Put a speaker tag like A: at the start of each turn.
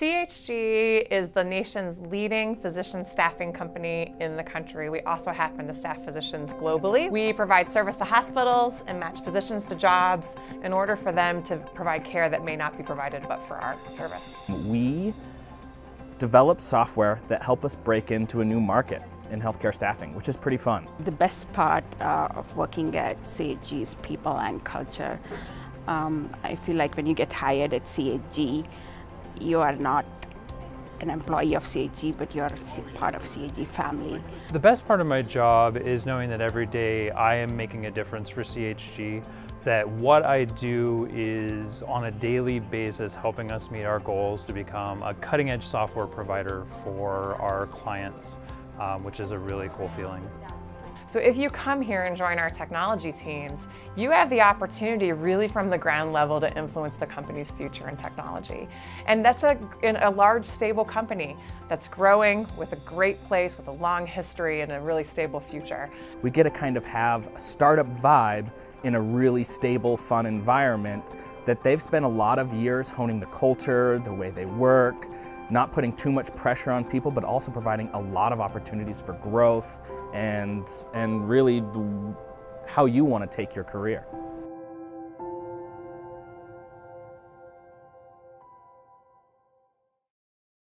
A: CHG is the nation's leading physician staffing company in the country. We also happen to staff physicians globally. We provide service to hospitals and match physicians to jobs in order for them to provide care that may not be provided but for our service.
B: We develop software that help us break into a new market in healthcare staffing, which is pretty fun.
C: The best part uh, of working at CHG is people and culture. Um, I feel like when you get hired at CHG, you are not an employee of CHG, but you're part of CHG family.
D: The best part of my job is knowing that every day I am making a difference for CHG, that what I do is on a daily basis helping us meet our goals to become a cutting edge software provider for our clients, um, which is a really cool feeling.
A: So if you come here and join our technology teams, you have the opportunity really from the ground level to influence the company's future in technology. And that's a, a large, stable company that's growing with a great place, with a long history and a really stable future.
B: We get to kind of have a startup vibe in a really stable, fun environment that they've spent a lot of years honing the culture, the way they work, not putting too much pressure on people, but also providing a lot of opportunities for growth and, and really how you want to take your career.